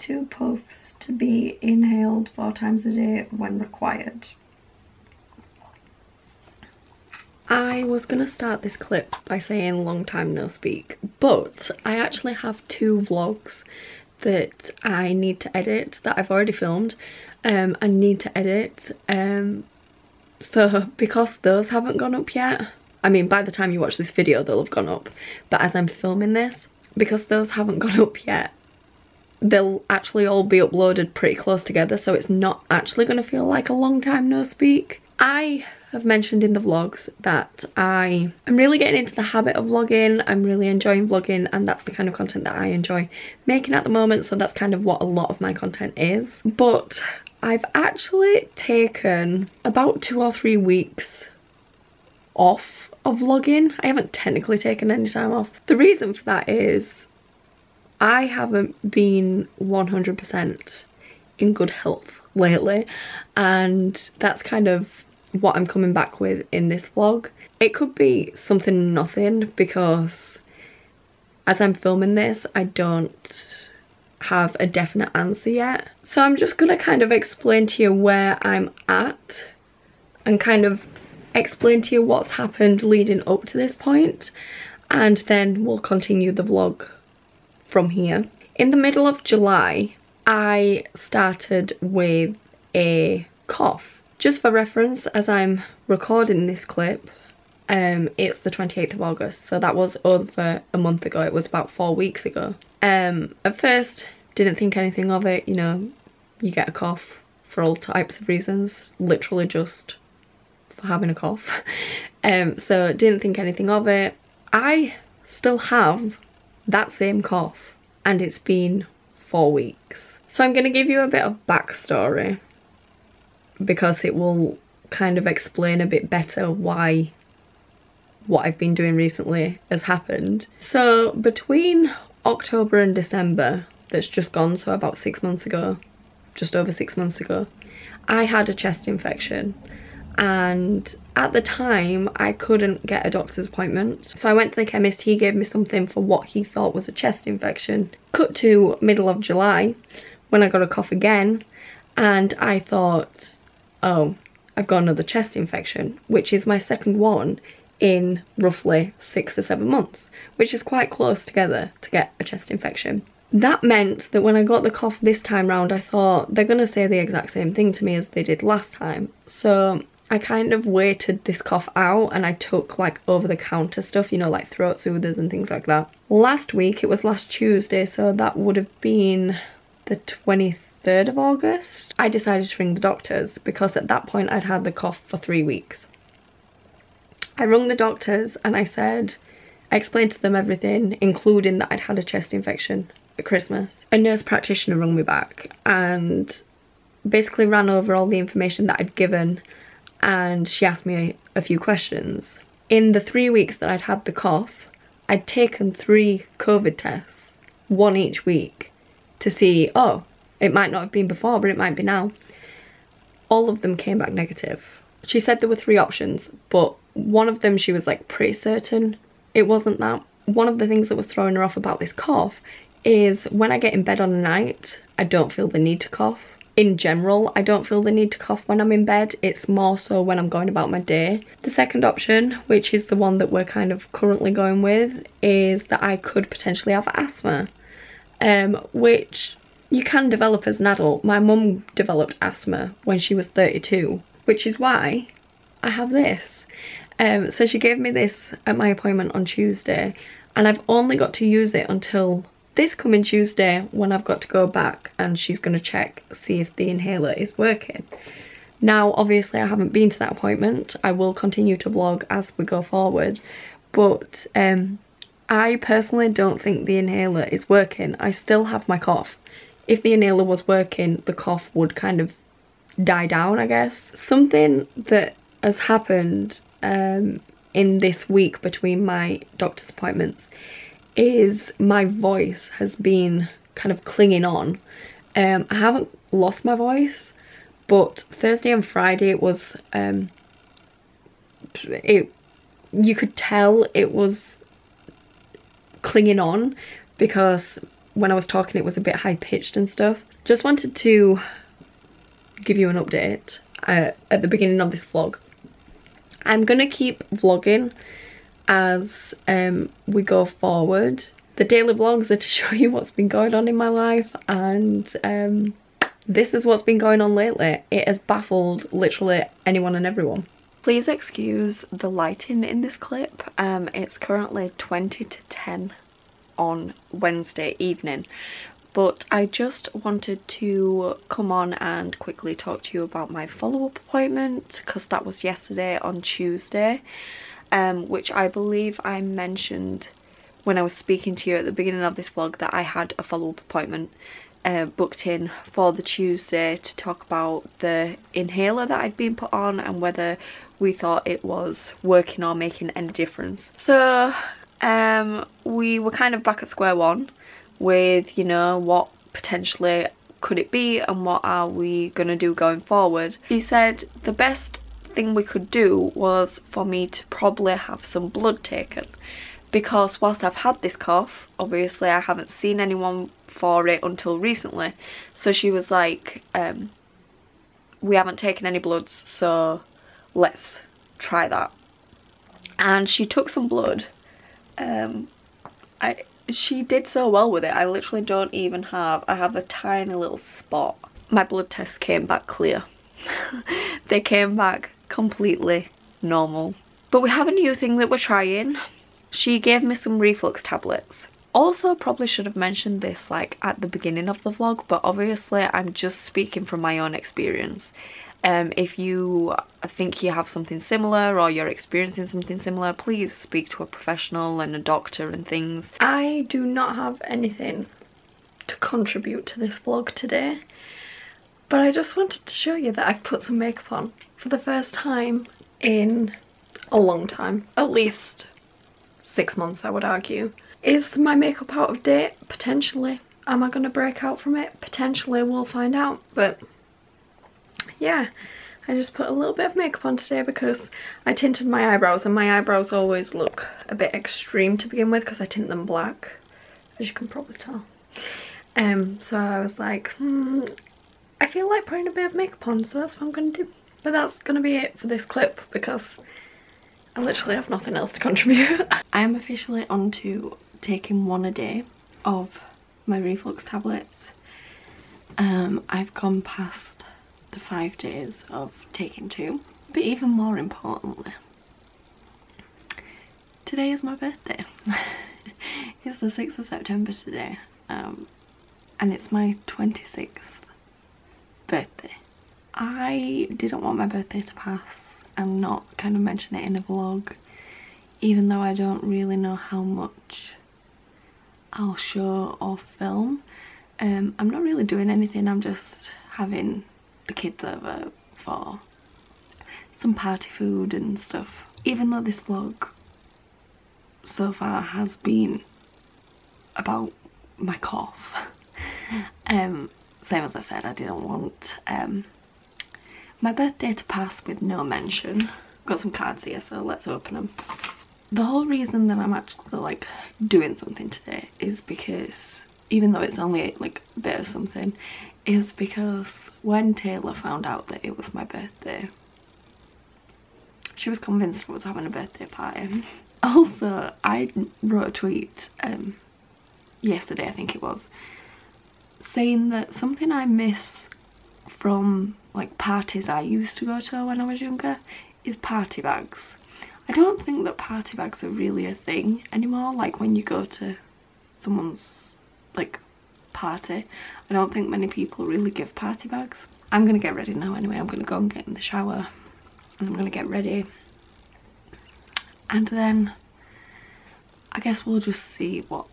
two puffs to be inhaled four times a day when required. I was going to start this clip by saying long time no speak, but I actually have two vlogs that I need to edit that I've already filmed um, and need to edit. Um, so because those haven't gone up yet, I mean by the time you watch this video they'll have gone up, but as I'm filming this, because those haven't gone up yet, they'll actually all be uploaded pretty close together so it's not actually going to feel like a long time no speak. I have mentioned in the vlogs that I am really getting into the habit of vlogging. I'm really enjoying vlogging and that's the kind of content that I enjoy making at the moment so that's kind of what a lot of my content is. But I've actually taken about two or three weeks off of vlogging. I haven't technically taken any time off. The reason for that is I haven't been 100% in good health lately and that's kind of what I'm coming back with in this vlog. It could be something nothing because as I'm filming this I don't have a definite answer yet. So I'm just gonna kind of explain to you where I'm at and kind of explain to you what's happened leading up to this point and then we'll continue the vlog from here. In the middle of July, I started with a cough. Just for reference, as I'm recording this clip, um, it's the 28th of August, so that was over a month ago. It was about four weeks ago. Um, at first, didn't think anything of it, you know, you get a cough for all types of reasons, literally just for having a cough. Um, so didn't think anything of it. I still have that same cough and it's been four weeks. So I'm going to give you a bit of backstory because it will kind of explain a bit better why what I've been doing recently has happened. So between October and December that's just gone, so about six months ago, just over six months ago, I had a chest infection and at the time I couldn't get a doctor's appointment. So I went to the chemist. He gave me something for what he thought was a chest infection. Cut to middle of July when I got a cough again and I thought oh I've got another chest infection which is my second one in roughly six or seven months which is quite close together to get a chest infection. That meant that when I got the cough this time round I thought they're gonna say the exact same thing to me as they did last time. So I kind of waited this cough out and I took like over the counter stuff, you know, like throat soothers and things like that. Last week, it was last Tuesday, so that would have been the 23rd of August. I decided to ring the doctors because at that point I'd had the cough for three weeks. I rung the doctors and I said, I explained to them everything, including that I'd had a chest infection at Christmas. A nurse practitioner rung me back and basically ran over all the information that I'd given and she asked me a few questions. In the three weeks that I'd had the cough, I'd taken three COVID tests, one each week, to see, oh, it might not have been before, but it might be now. All of them came back negative. She said there were three options, but one of them she was like pretty certain it wasn't that. One of the things that was throwing her off about this cough is when I get in bed on a night, I don't feel the need to cough in general I don't feel the need to cough when I'm in bed it's more so when I'm going about my day. The second option which is the one that we're kind of currently going with is that I could potentially have asthma um, which you can develop as an adult. My mum developed asthma when she was 32 which is why I have this. Um, so she gave me this at my appointment on Tuesday and I've only got to use it until this coming Tuesday when I've got to go back and she's going to check, see if the inhaler is working. Now, obviously I haven't been to that appointment. I will continue to vlog as we go forward. But um, I personally don't think the inhaler is working. I still have my cough. If the inhaler was working, the cough would kind of die down, I guess. Something that has happened um, in this week between my doctor's appointments is my voice has been kind of clinging on. Um, I haven't lost my voice, but Thursday and Friday it was, um, it, you could tell it was clinging on because when I was talking it was a bit high pitched and stuff. Just wanted to give you an update uh, at the beginning of this vlog. I'm gonna keep vlogging as um, we go forward. The daily vlogs are to show you what's been going on in my life and um, this is what's been going on lately. It has baffled literally anyone and everyone. Please excuse the lighting in this clip. Um, it's currently 20 to 10 on Wednesday evening but I just wanted to come on and quickly talk to you about my follow-up appointment because that was yesterday on Tuesday um, which I believe I mentioned when I was speaking to you at the beginning of this vlog that I had a follow-up appointment uh, booked in for the Tuesday to talk about the inhaler that I'd been put on and whether we thought it was working or making any difference. So um, we were kind of back at square one with, you know, what potentially could it be and what are we going to do going forward. She said the best thing we could do was for me to probably have some blood taken because whilst I've had this cough, obviously I haven't seen anyone for it until recently. So she was like, um, we haven't taken any bloods, so let's try that. And she took some blood. Um, I she did so well with it. I literally don't even have, I have a tiny little spot. My blood test came back clear. they came back completely normal. But we have a new thing that we're trying. She gave me some reflux tablets. Also probably should have mentioned this like at the beginning of the vlog but obviously I'm just speaking from my own experience. Um, if you think you have something similar or you're experiencing something similar, please speak to a professional and a doctor and things. I do not have anything to contribute to this vlog today, but I just wanted to show you that I've put some makeup on for the first time in a long time, at least six months I would argue. Is my makeup out of date? Potentially. Am I going to break out from it? Potentially, we'll find out, but yeah, I just put a little bit of makeup on today because I tinted my eyebrows and my eyebrows always look a bit extreme to begin with because I tint them black, as you can probably tell. Um, so I was like, hmm, I feel like putting a bit of makeup on, so that's what I'm going to do. But that's going to be it for this clip because I literally have nothing else to contribute. I am officially on to taking one a day of my reflux tablets. Um, I've gone past the five days of taking two. But even more importantly, today is my birthday. it's the 6th of September today um, and it's my 26th birthday. I didn't want my birthday to pass and not kind of mention it in a vlog even though I don't really know how much I'll show or film. Um, I'm not really doing anything, I'm just having the kids over for some party food and stuff. Even though this vlog so far has been about my cough. um, same as I said, I didn't want um, my birthday to pass with no mention. Got some cards here, so let's open them. The whole reason that I'm actually like doing something today is because even though it's only like a bit of something, is because when Taylor found out that it was my birthday, she was convinced I was having a birthday party. Also, I wrote a tweet um, yesterday, I think it was, saying that something I miss from like parties I used to go to when I was younger is party bags. I don't think that party bags are really a thing anymore, like when you go to someone's like party. I don't think many people really give party bags. I'm gonna get ready now anyway. I'm gonna go and get in the shower and I'm gonna get ready. And then I guess we'll just see what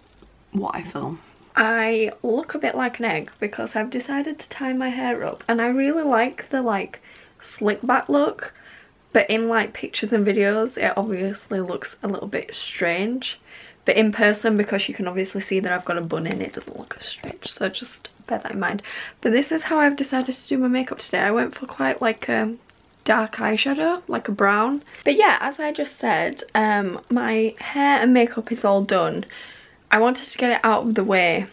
what I film. I look a bit like an egg because I've decided to tie my hair up and I really like the like slick back look but in like pictures and videos it obviously looks a little bit strange but in person, because you can obviously see that I've got a bun in, it doesn't look as strange. So just bear that in mind. But this is how I've decided to do my makeup today. I went for quite like a dark eyeshadow, like a brown. But yeah, as I just said, um, my hair and makeup is all done. I wanted to get it out of the way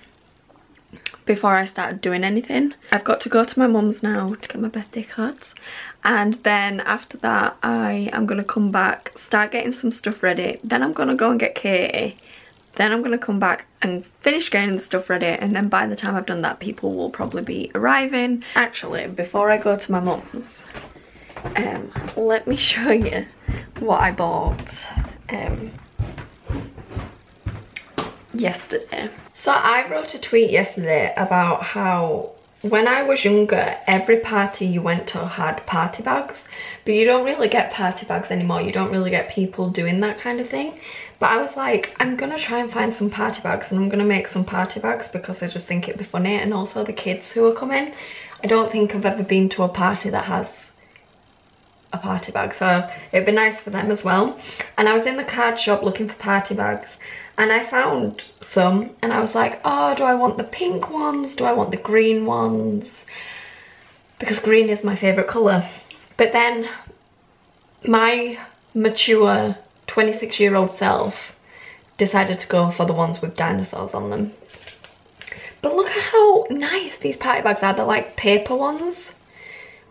before I started doing anything. I've got to go to my mum's now to get my birthday cards. And then after that I am going to come back, start getting some stuff ready, then I'm going to go and get Katie, then I'm going to come back and finish getting the stuff ready. And then by the time I've done that people will probably be arriving. Actually, before I go to my mum's, um, let me show you what I bought. Um, yesterday. So I wrote a tweet yesterday about how when I was younger, every party you went to had party bags, but you don't really get party bags anymore. You don't really get people doing that kind of thing. But I was like, I'm gonna try and find some party bags and I'm gonna make some party bags because I just think it'd be funny. And also the kids who are coming, I don't think I've ever been to a party that has a party bag. So it'd be nice for them as well. And I was in the card shop looking for party bags and I found some and I was like, oh, do I want the pink ones? Do I want the green ones? Because green is my favourite colour. But then my mature 26 year old self decided to go for the ones with dinosaurs on them. But look at how nice these party bags are. They're like paper ones.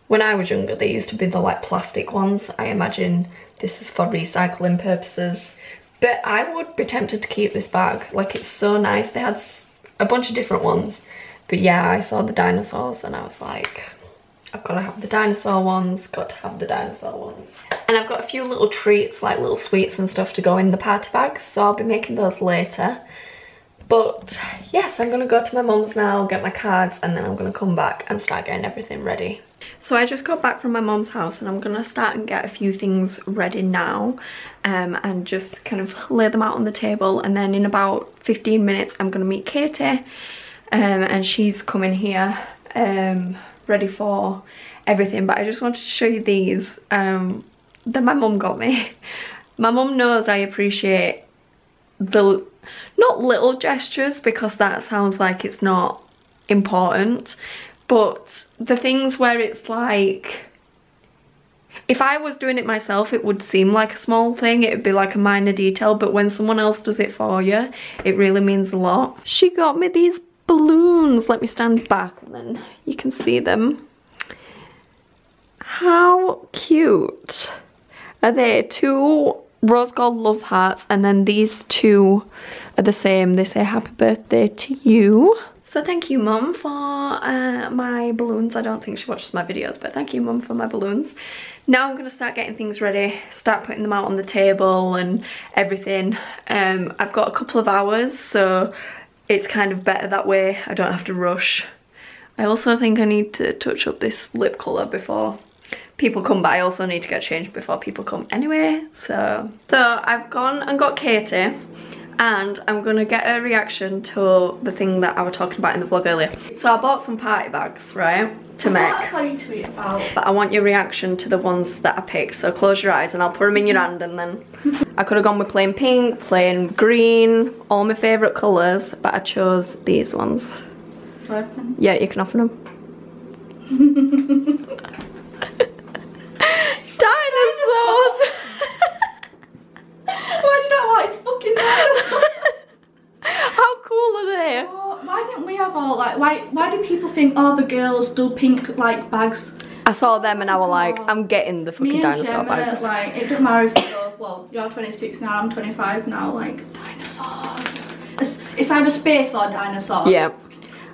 When I was younger, they used to be the like plastic ones. I imagine this is for recycling purposes. But I would be tempted to keep this bag. Like it's so nice. They had a bunch of different ones. But yeah, I saw the dinosaurs and I was like, I've got to have the dinosaur ones, got to have the dinosaur ones. And I've got a few little treats, like little sweets and stuff to go in the party bags. So I'll be making those later. But yes, I'm to go to my mum's now, get my cards, and then I'm to come back and start getting everything ready. So I just got back from my mom's house and I'm to start and get a few things ready now um, and just kind of lay them out on the table and then in about 15 minutes I'm to meet Katie um, and she's coming here um, ready for everything but I just wanted to show you these um, that my mum got me. My mum knows I appreciate the not little gestures because that sounds like it's not important but the things where it's like if I was doing it myself it would seem like a small thing. It would be like a minor detail but when someone else does it for you it really means a lot. She got me these balloons. Let me stand back and then you can see them. How cute. Are they two rose gold love hearts and then these two are the same they say happy birthday to you so thank you mum for uh, my balloons. I don't think she watches my videos but thank you mum for my balloons. Now I'm to start getting things ready, start putting them out on the table and everything. Um, I've got a couple of hours so it's kind of better that way. I don't have to rush. I also think I need to touch up this lip colour before people come but I also need to get changed before people come anyway so so I've gone and got Katie and I'm gonna get a reaction to the thing that I was talking about in the vlog earlier. So I bought some party bags, right, to make. That's you tweet about. But I want your reaction to the ones that I picked. So close your eyes and I'll put them in your hand and then I could have gone with plain pink, plain green, all my favourite colours, but I chose these ones. Yeah, you can open them. Dinosaurs! Why do it's fucking dinosaurs? How cool are they? Oh, why didn't we have all like why why do people think all the girls do pink like bags? I saw them and I was like, oh. I'm getting the fucking dinosaur Gemma, bags. Like it doesn't matter if you're well, you're 26 now, I'm 25 now. Like dinosaurs. It's, it's either space or dinosaurs. Yeah.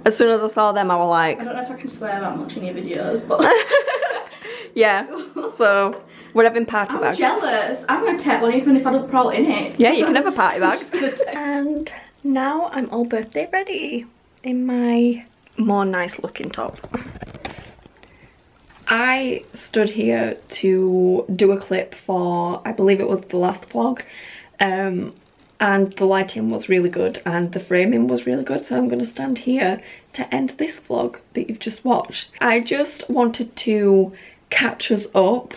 As soon as I saw them, I was like. I don't know if I can swear that much in your videos, but. yeah. So we're having party I'm bags. jealous. I'm gonna take one even if I don't put in it. Yeah, you can have a party bag. Just gonna take- and now I'm all birthday ready in my more nice looking top. I stood here to do a clip for, I believe it was the last vlog, um, and the lighting was really good and the framing was really good so I'm going to stand here to end this vlog that you've just watched. I just wanted to catch us up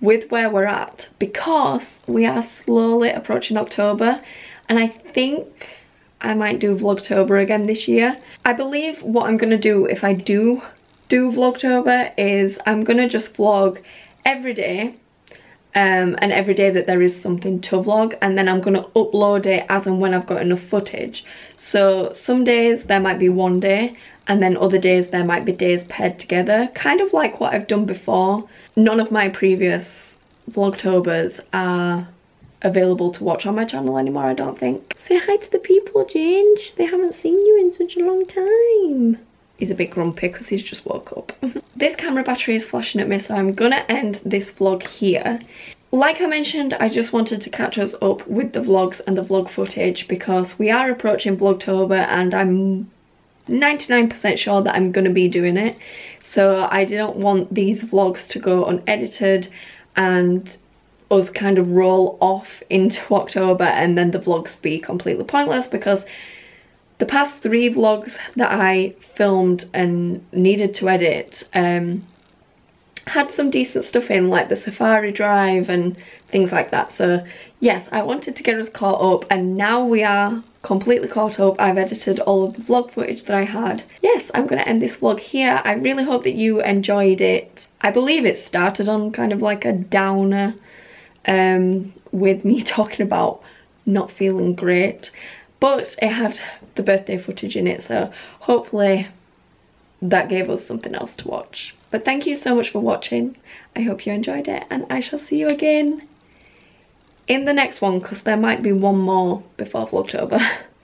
with where we're at because we are slowly approaching October and I think I might do Vlogtober again this year. I believe what I'm going to do if I do do Vlogtober is I'm going to just vlog every day um, and every day that there is something to vlog and then I'm going to upload it as and when I've got enough footage. So some days there might be one day and then other days there might be days paired together, kind of like what I've done before. None of my previous Vlogtobers are available to watch on my channel anymore, I don't think. Say hi to the people, Ginge. They haven't seen you in such a long time. He's a bit grumpy because he's just woke up. this camera battery is flashing at me, so I'm gonna end this vlog here. Like I mentioned, I just wanted to catch us up with the vlogs and the vlog footage because we are approaching Vlogtober and I'm 99% sure that I'm gonna be doing it. So I didn't want these vlogs to go unedited and us kind of roll off into October and then the vlogs be completely pointless because the past three vlogs that I filmed and needed to edit um, had some decent stuff in like the safari drive and things like that. So yes I wanted to get us caught up and now we are completely caught up. I've edited all of the vlog footage that I had. Yes I'm gonna end this vlog here. I really hope that you enjoyed it. I believe it started on kind of like a downer um, with me talking about not feeling great but it had the birthday footage in it so hopefully that gave us something else to watch. But thank you so much for watching. I hope you enjoyed it and i shall see you again in the next one because there might be one more before vlogtober